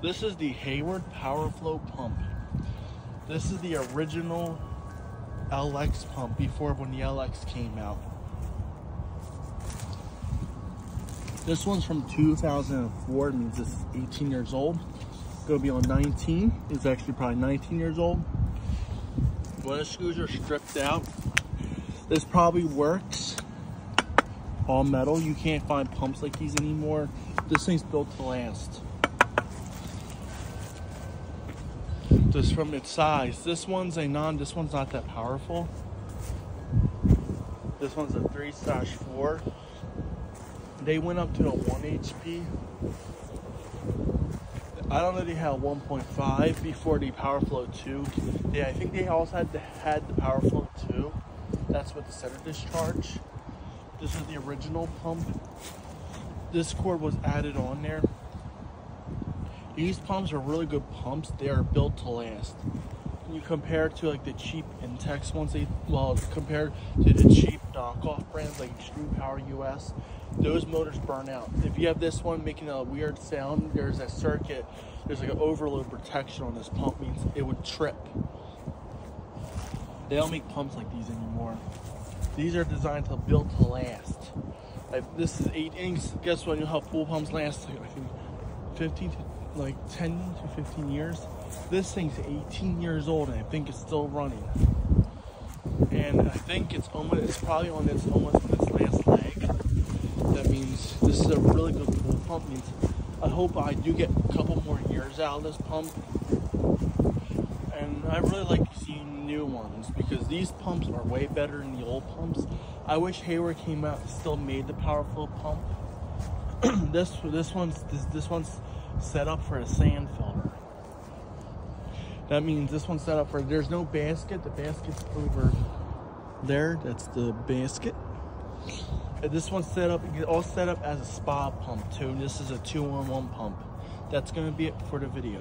This is the Hayward Power-Flo pump. This is the original LX pump before when the LX came out. This one's from 2004, it means it's 18 years old. It's Gonna be on 19, it's actually probably 19 years old. When the screws are stripped out, this probably works. All metal, you can't find pumps like these anymore. This thing's built to last. Just from its size. This one's a non, this one's not that powerful. This one's a 3 slash 4. They went up to a 1 HP. I don't know they had 1.5 before the Power-Flo 2. Yeah, I think they also had the, had the Power-Flo 2. That's what the center discharge. This is the original pump. This cord was added on there. These pumps are really good pumps. They are built to last. When you compare to like the cheap Intex ones, they well compared to the cheap knockoff brands like Extreme Power US, those motors burn out. If you have this one making a weird sound, there's a circuit, there's like an overload protection on this pump means it would trip. They don't make pumps like these anymore. These are designed to build to last. Like, this is eight inch. Guess what? You know how pool pumps last? Like, I think 15 to like 10 to 15 years. This thing's 18 years old and I think it's still running. And I think it's almost it's probably on its almost on its last leg. That means this is a really good pool pump. Means I hope I do get a couple more years out of this pump. And I really like to see new ones because these pumps are way better than the old pumps. I wish Hayward came out and still made the powerful pump. this this one's this this one's set up for a sand filter. That means this one's set up for, there's no basket. The basket's over there. That's the basket. And this one's set up, all set up as a spa pump too. And this is a two-on-one pump. That's gonna be it for the video.